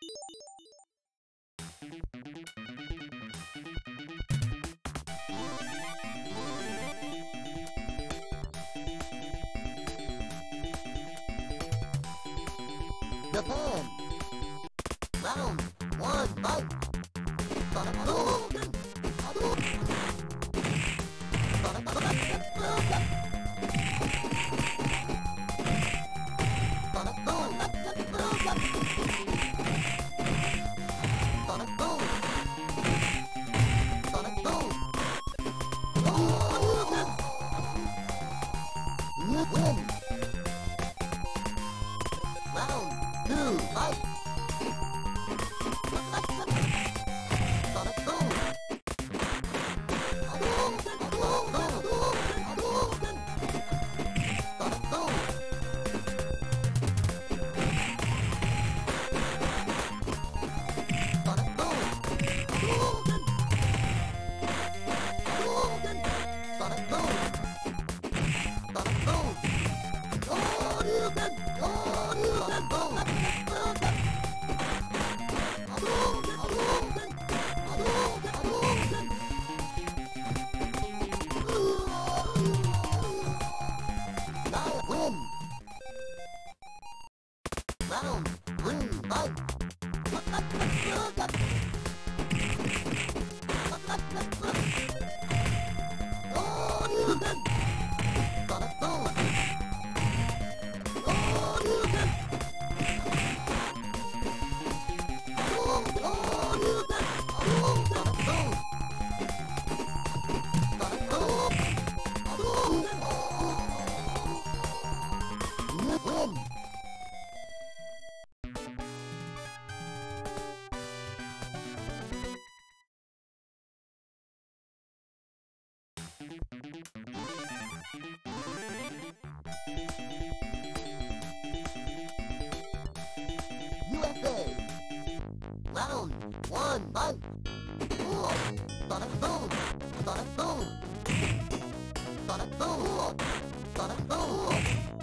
you Boom! Round one, bun. Cool. Bada boom. Bada boom. Bada boom. Bada boom.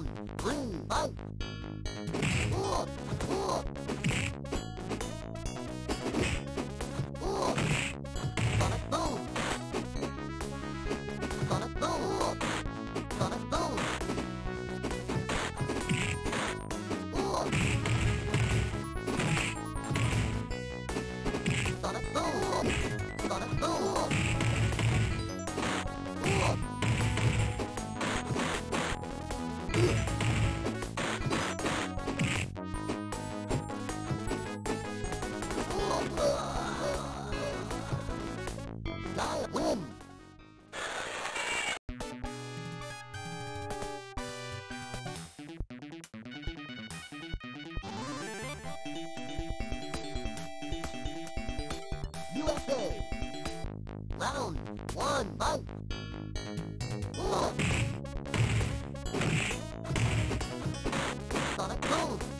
ンポンポン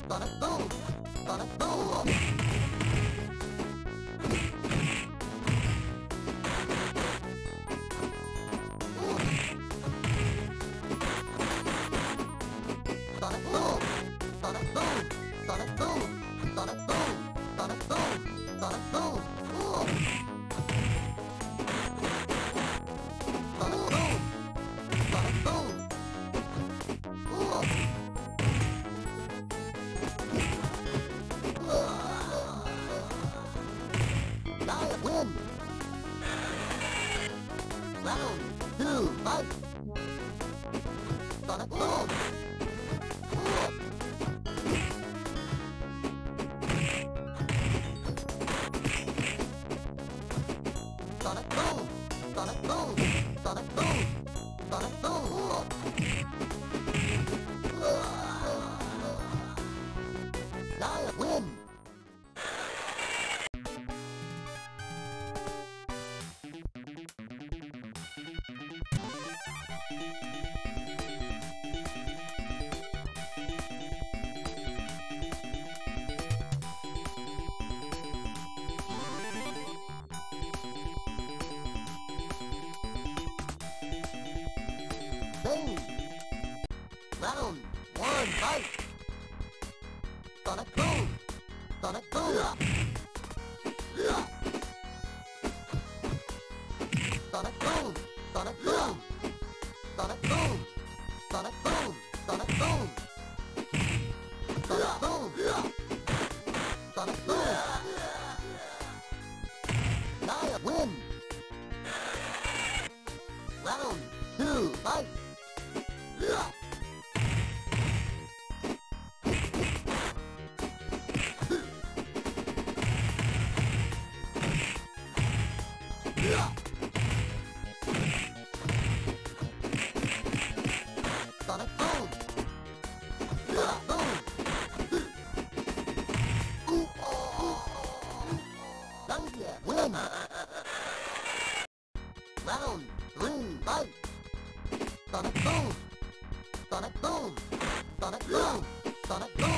Boom! Boom! Boom! Round one, fight! one. Round, boom, bug. Sonic boom. Sonic boom. Sonic boom. Sonic boom.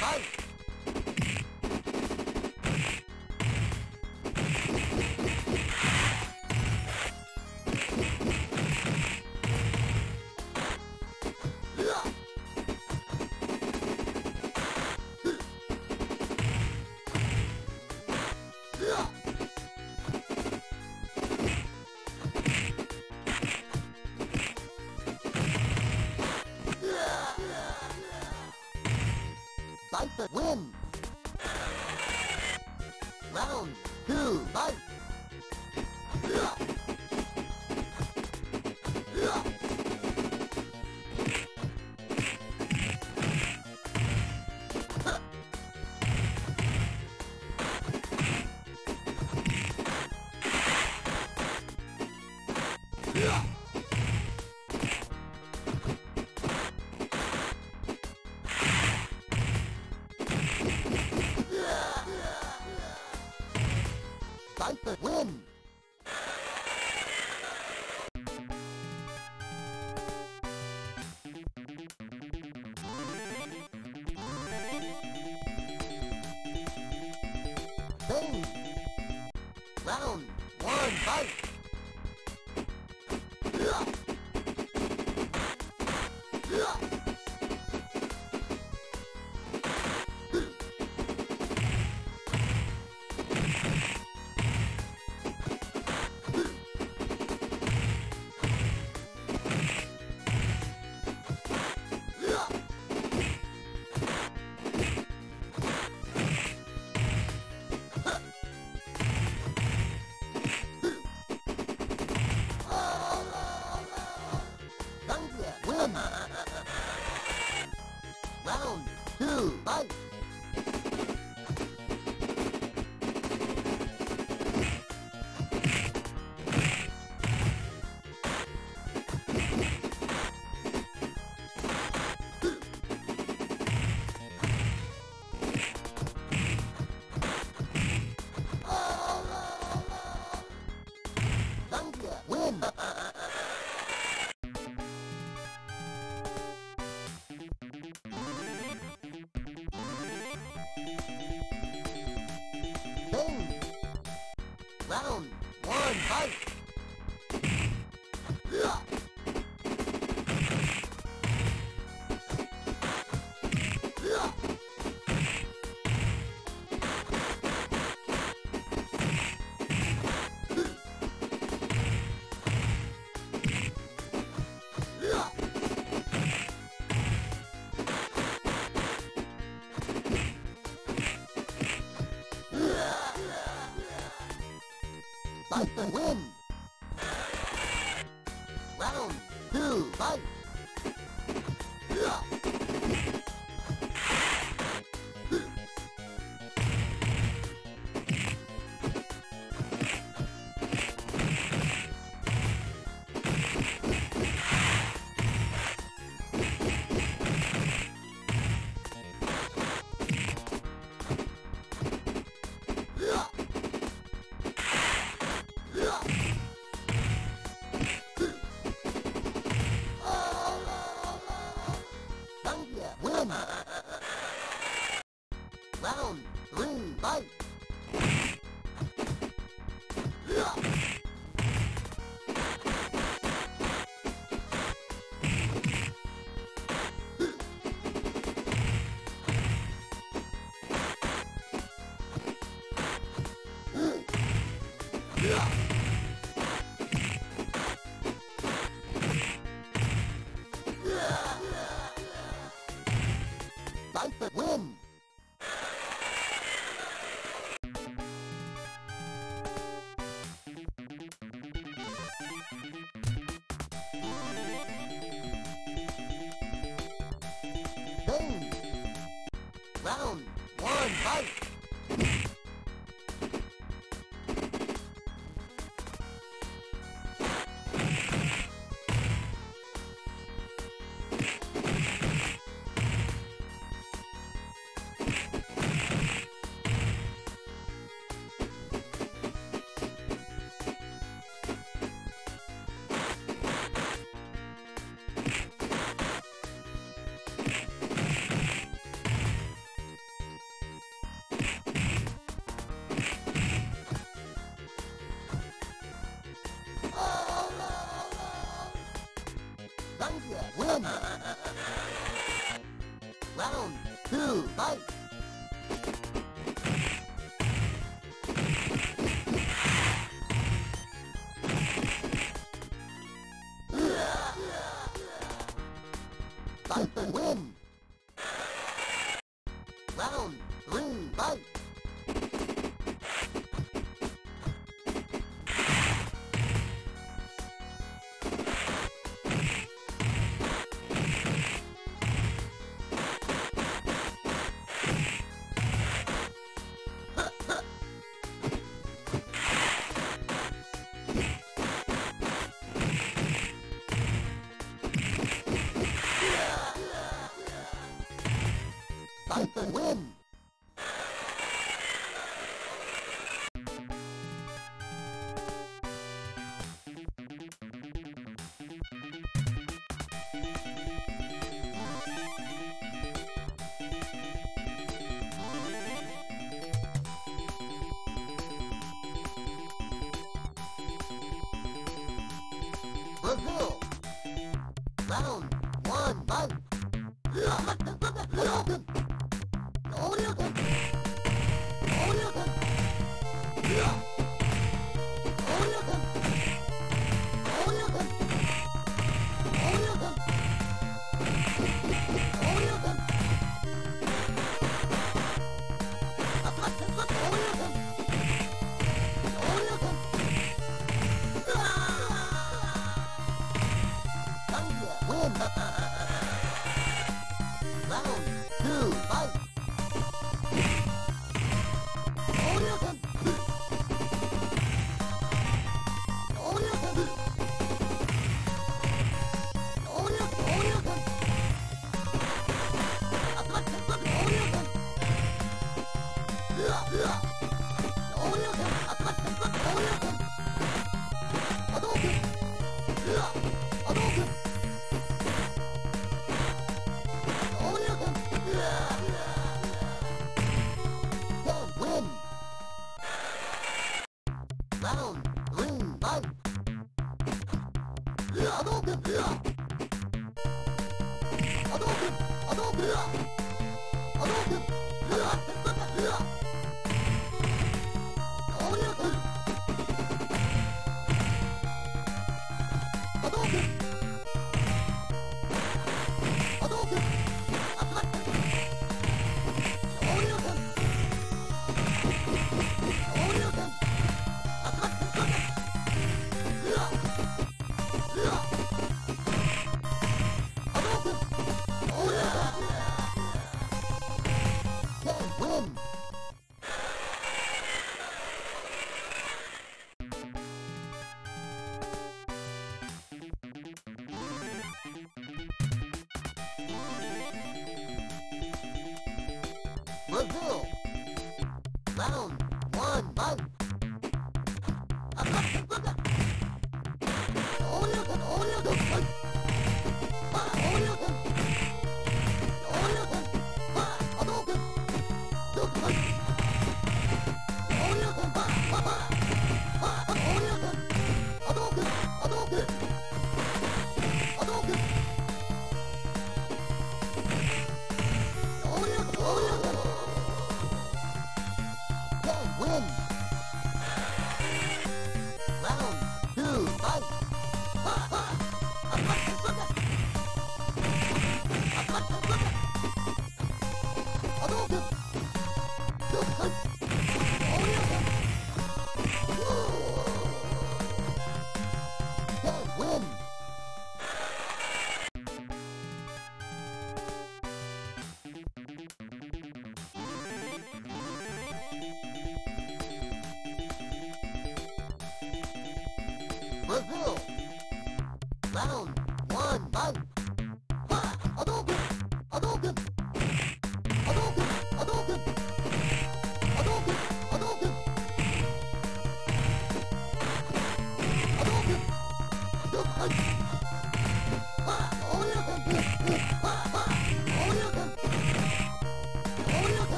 भाग like the wind. Ай-ай-ай! One, fight!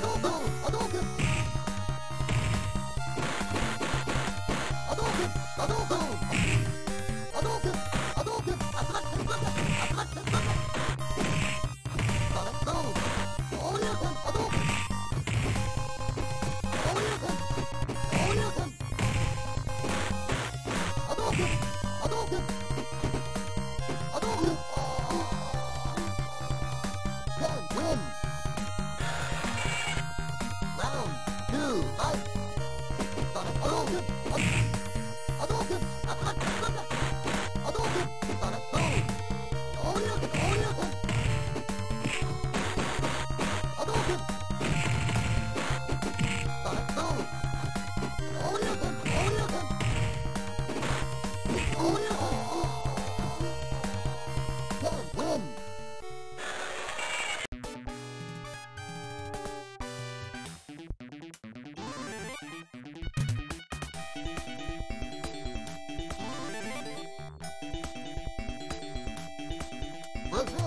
どうド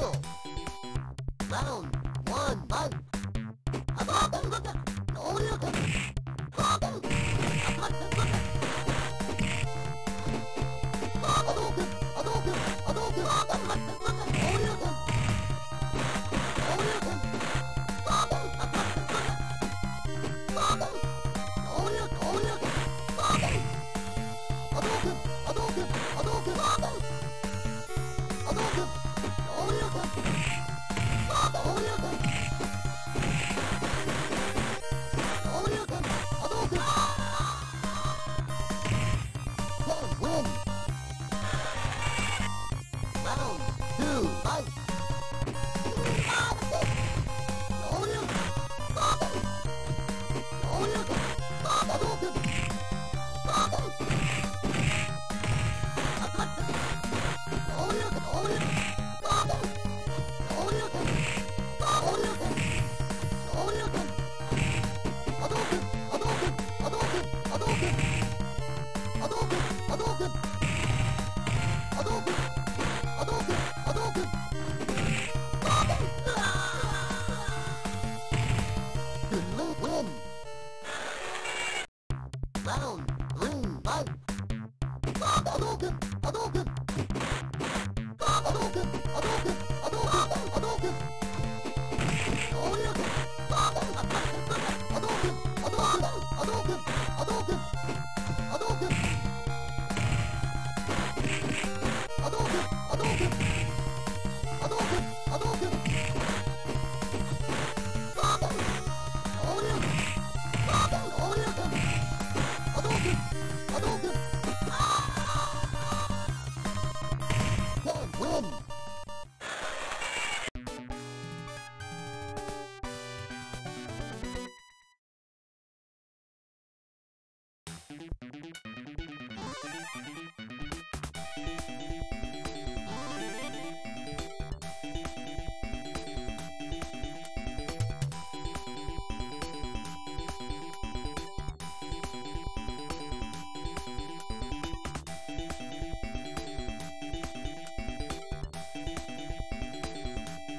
Round one, month.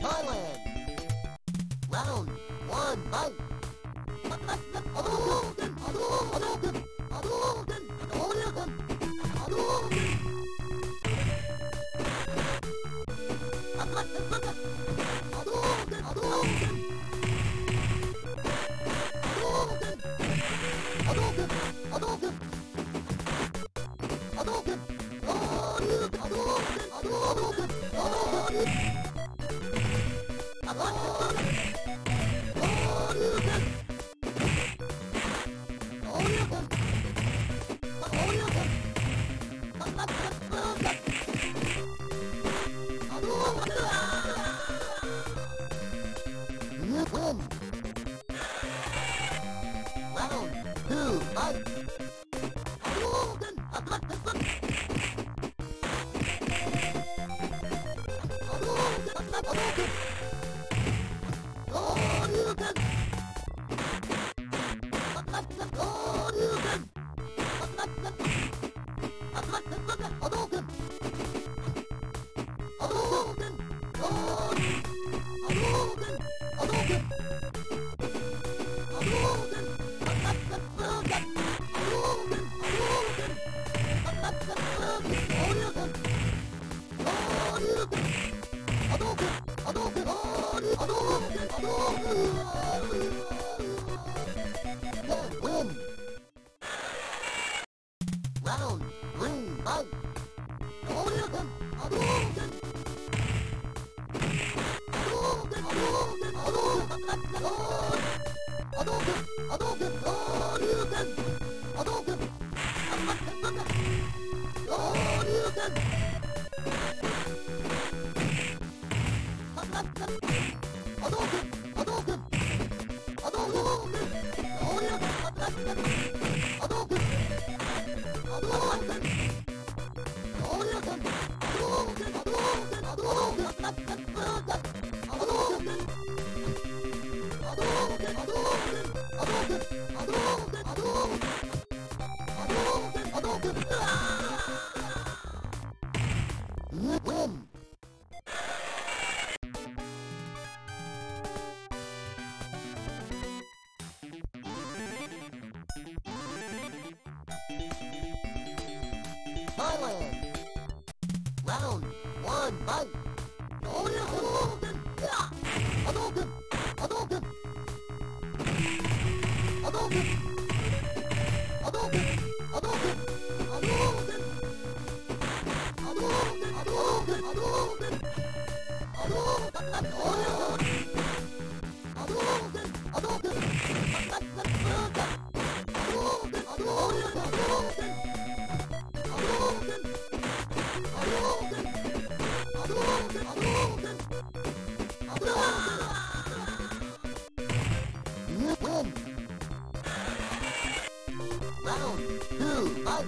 Thailand. Round one, fight.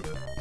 Bye.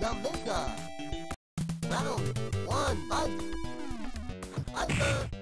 Jamaica. Round one, fight.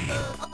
Oh!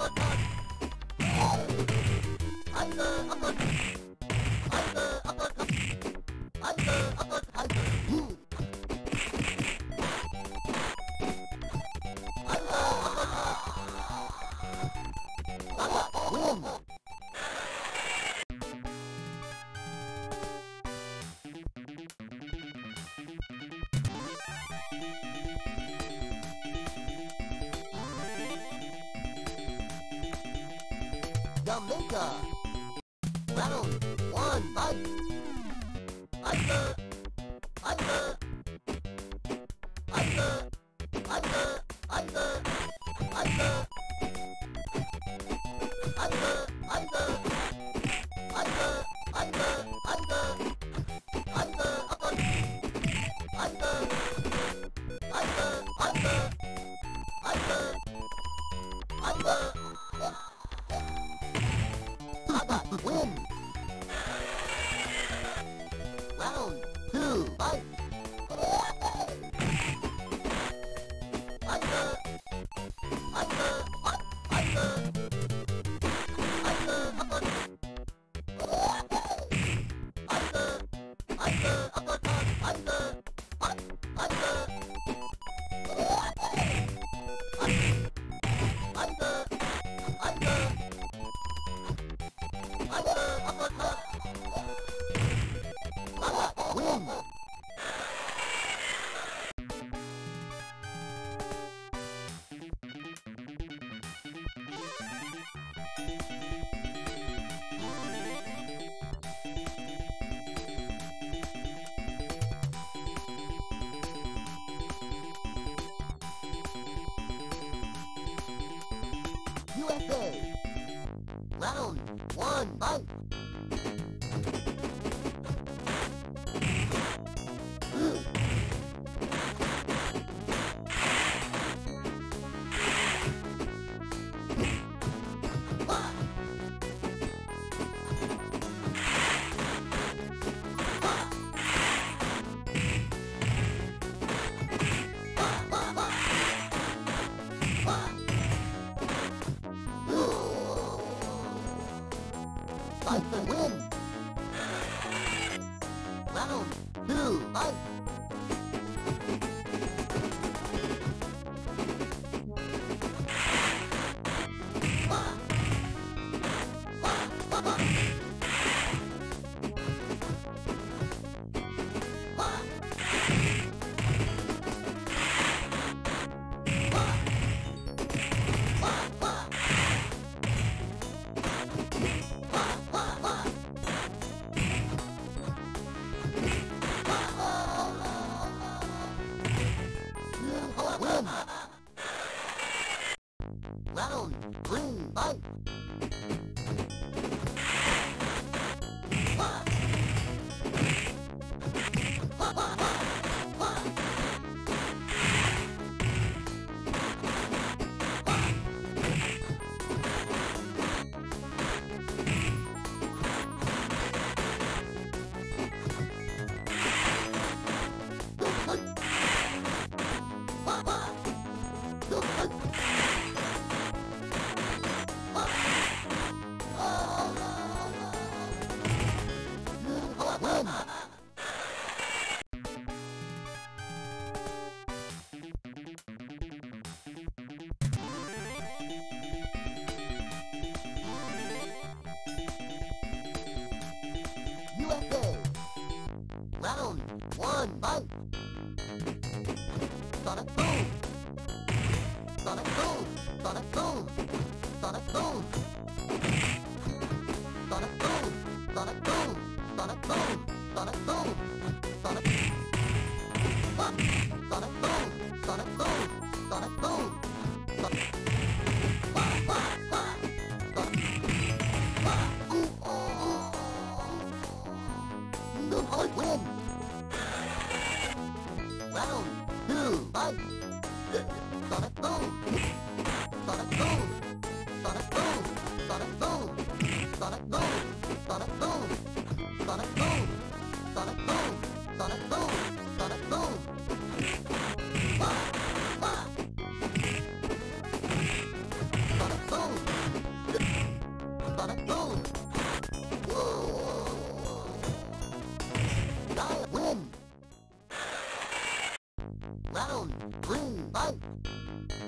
Thank you.